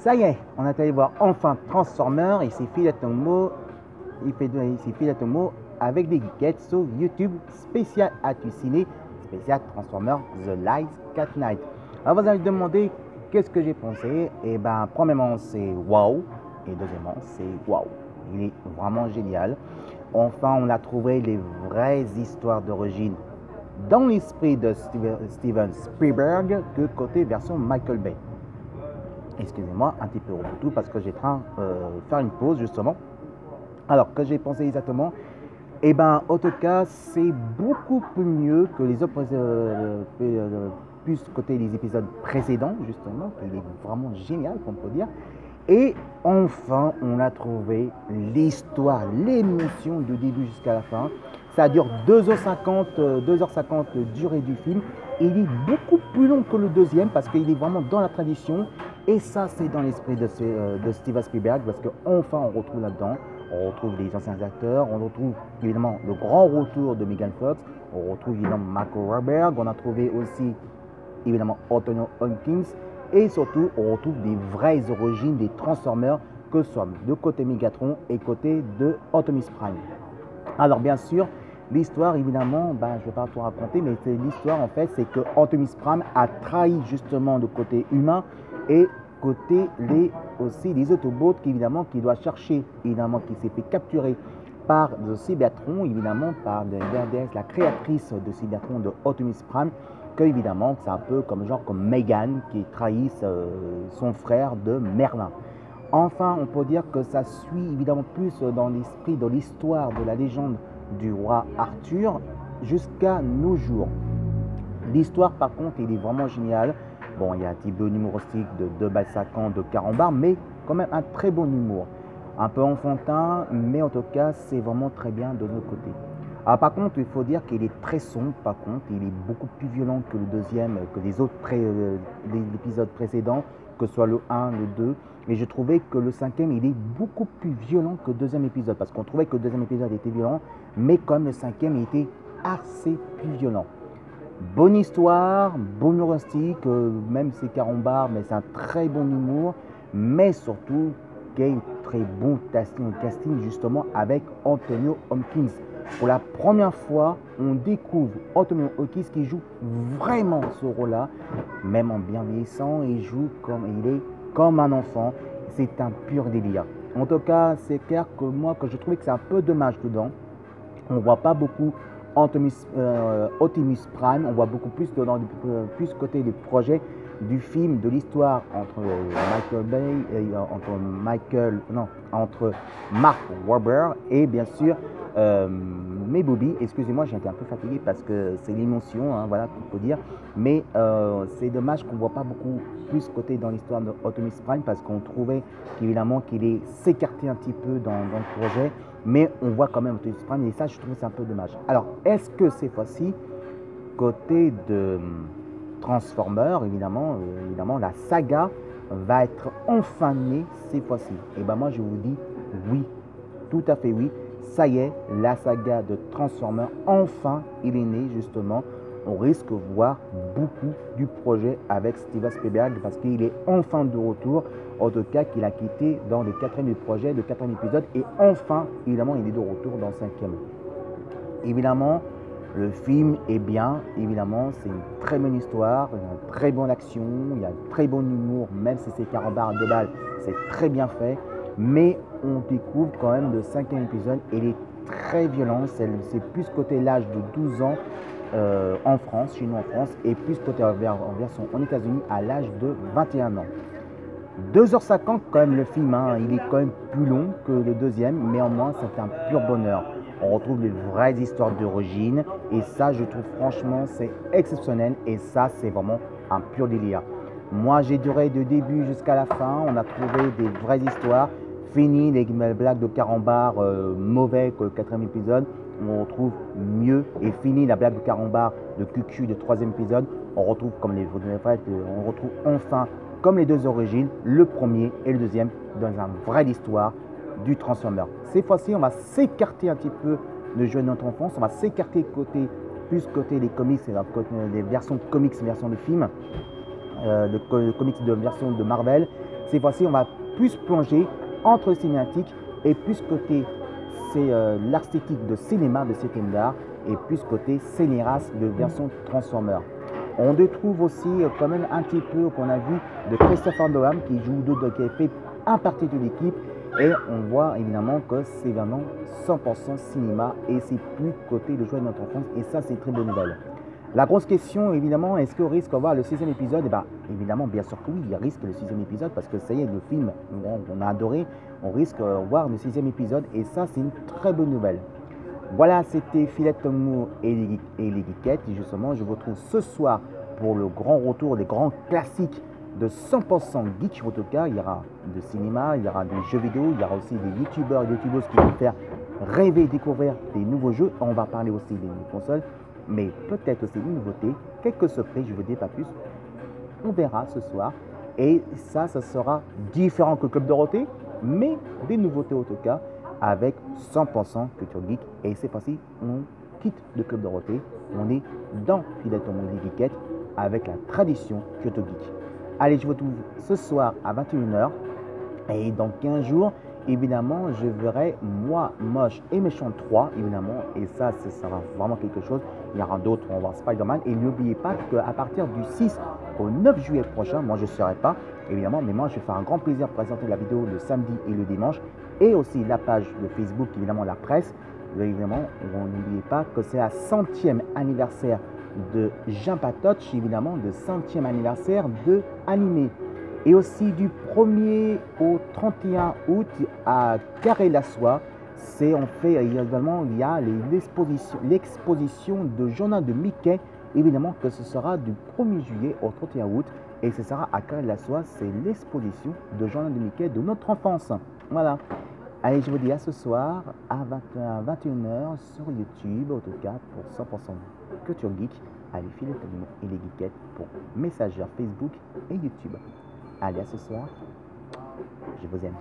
Ça y est, on est allé voir enfin Transformers et ses fils d'atomo. Il avec des geekettes sur YouTube spécial Atu Ciné, spécial Transformers The Light Cat Night. Alors vous allez me demander qu'est-ce que j'ai pensé? Et ben premièrement c'est wow et deuxièmement c'est wow. Il est vraiment génial. Enfin on a trouvé les vraies histoires d'origine dans l'esprit de Steven Spielberg que côté version Michael Bay. Excusez-moi un petit peu tout parce que j'ai train de euh, faire une pause justement. Alors que j'ai pensé exactement? Eh ben, en tout cas, c'est beaucoup plus mieux que les autres euh, euh, plus côté des épisodes précédents justement. Il est vraiment génial, on peut dire. Et enfin, on a trouvé l'histoire, l'émotion du début jusqu'à la fin. Ça dure 2h50, 2h50 euh, durée du film. il est beaucoup plus long que le deuxième parce qu'il est vraiment dans la tradition. Et ça, c'est dans l'esprit de, euh, de, Steven Spielberg parce qu'enfin, on retrouve là-dedans, on retrouve les anciens acteurs, on retrouve évidemment le grand retour de Megan Fox, on retrouve évidemment Marco Roberg, on a trouvé aussi évidemment Antonio Hopkins et surtout, on retrouve des vraies origines des Transformers que sommes de côté Megatron et côté de Optimus Prime. Alors bien sûr, L'histoire, évidemment, ben, je ne vais pas tout raconter, mais l'histoire, en fait, c'est que Optimus Prime a trahi justement le côté humain et côté les, aussi les Autobots, qui, évidemment, qui doit chercher, évidemment, qui s'est fait capturer par le Cybertron, évidemment, par la créatrice de Cybertron, de Optimus Prime, que, évidemment, c'est un peu comme genre comme Megan qui trahit son frère de Merlin. Enfin, on peut dire que ça suit évidemment plus dans l'esprit de l'histoire de la légende du roi Arthur jusqu'à nos jours. L'histoire, par contre, il est vraiment génial. Bon, il y a un petit peu humoristique de deux balles de carambar, mais quand même un très bon humour. Un peu enfantin, mais en tout cas, c'est vraiment très bien de notre côté. Ah, par contre, il faut dire qu'il est très sombre, par contre, il est beaucoup plus violent que le deuxième, que les autres euh, épisodes précédents, que ce soit le 1, le 2. Mais je trouvais que le cinquième, il est beaucoup plus violent que le deuxième épisode. Parce qu'on trouvait que le deuxième épisode était violent, mais comme le cinquième, il était assez plus violent. Bonne histoire, bon humoristique, euh, même c'est carambar, mais c'est un très bon humour. Mais surtout, quel très bon casting, casting justement avec Antonio Hopkins. Pour la première fois, on découvre Antonio Hopkins qui joue vraiment ce rôle-là, même en bien vieillissant, il joue comme il est comme un enfant. C'est un pur délire. En tout cas, c'est clair que moi, que je trouvais que c'est un peu dommage dedans, on ne voit pas beaucoup Optimus, euh, Prime, on voit beaucoup plus, dans, euh, plus côté du projet du film, de l'histoire entre euh, Michael Bay, et, entre Michael, non, entre Mark Wahlberg et bien sûr euh, Bobby, excusez-moi, j'ai été un peu fatigué parce que c'est l'émotion, hein, voilà, qu'on peut dire. Mais euh, c'est dommage qu'on ne voit pas beaucoup plus côté dans l'histoire de Optimus Prime parce qu'on trouvait qu'évidemment qu'il est s'écarté un petit peu dans, le projet. Mais on voit quand même Optimus Prime et ça, je trouve c'est un peu dommage. Alors, est-ce que cette fois-ci, côté de Transformers, évidemment, euh, évidemment, la saga va être enfin née cette fois-ci Et ben moi, je vous dis oui, tout à fait oui ça y est, la saga de Transformers, enfin, il est né justement. On risque de voir beaucoup du projet avec Steven Spielberg parce qu'il est enfin de retour, en tout cas qu'il a quitté dans le quatrième projet, le quatrième épisode, et enfin, évidemment, il est de retour dans le cinquième. Évidemment, le film est bien, évidemment, c'est une très bonne histoire, une très bonne action, il y a un très bon humour, même si c'est carambar de balles, c'est très bien fait. Mais on découvre quand même le cinquième épisode, il est très violent, c'est plus côté l'âge de 12 ans euh, en France, chez nous en France, et plus côté en version en États-Unis à l'âge de 21 ans. 2h50 quand même le film, hein. il est quand même plus long que le deuxième, mais en moins c'est un pur bonheur. On retrouve les vraies histoires d'origine et ça je trouve franchement c'est exceptionnel et ça c'est vraiment un pur délire. Moi j'ai duré de début jusqu'à la fin, on a trouvé des vraies histoires. Fini les blagues de carambar euh, mauvais que le quatrième épisode, on retrouve mieux. Et fini la blague de carambar de cucu de troisième épisode, on retrouve comme les on retrouve enfin comme les deux origines, le premier et le deuxième dans une vraie histoire du Transformer. Cette fois-ci, on va s'écarter un petit peu de jeu de notre enfance, on va s'écarter côté plus côté des comics, des versions comics, versions de films, euh, comics de version de Marvel Cette fois-ci, on va plus plonger entre cinématique et plus côté c'est euh, l'esthétique de cinéma de cet d'art et plus côté scénéras de version Transformer. On retrouve aussi euh, quand même un petit peu qu'on a vu de Christopher Nolan qui joue de, qui a fait un partie de l'équipe et on voit évidemment que c'est vraiment 100% cinéma et c'est plus côté de jouer de notre enfance et ça c'est très bonne nouvelle. La grosse question, évidemment, est-ce qu'on risque d'avoir le sixième épisode? Eh bien, évidemment, bien sûr que oui, il risque le sixième épisode parce que ça y est, le film, on, a adoré, on risque de voir le sixième épisode et ça, c'est une très bonne nouvelle. Voilà, c'était Filet Tomo et les, et geekettes. Et justement, je vous retrouve ce soir pour le grand retour des grands classiques de 100% geek. Cas, il y aura de cinéma, il y aura des jeux vidéo, il y aura aussi des youtubeurs et youtubeuses qui vont faire rêver, découvrir des nouveaux jeux. On va parler aussi des consoles mais peut-être aussi une nouveauté, quelques surprises, je ne vous dis pas plus. On verra ce soir. Et ça, ça sera différent que Club Dorothée, mais des nouveautés en avec 100% Culture Geek. Et c'est passé, on quitte le Club Dorothée, on est dans Monde Geekette avec la tradition Culture Geek. Allez, je vous retrouve ce soir à 21h. Et dans 15 jours, évidemment, je verrai moi, moche et méchant 3, évidemment, et ça, ce sera vraiment quelque chose. Il y aura d'autres, on va voir Spider-Man, et n'oubliez pas qu'à partir du 6 au 9 juillet prochain, moi je ne serai pas, évidemment, mais moi je vais faire un grand plaisir de présenter la vidéo le samedi et le dimanche, et aussi la page de Facebook, évidemment, la presse. Évidemment, n'oubliez pas que c'est la centième anniversaire de Jean Patoche, évidemment, le centième anniversaire de Animé. Et aussi du 1er au 31 août à Carré-la-Soie, c'est en fait également il y a l'exposition de journal de Mickey. Évidemment que ce sera du 1er juillet au 31 août et ce sera à Carré-la-Soie, c'est l'exposition de journal de Mickey de notre enfance. Voilà. Allez, je vous dis à ce soir à 21h sur YouTube, en tout cas pour 100% Culture Geek. Allez, filez et les geekettes pour Messenger Facebook et YouTube. Allez, à ce soir. Je vous aime.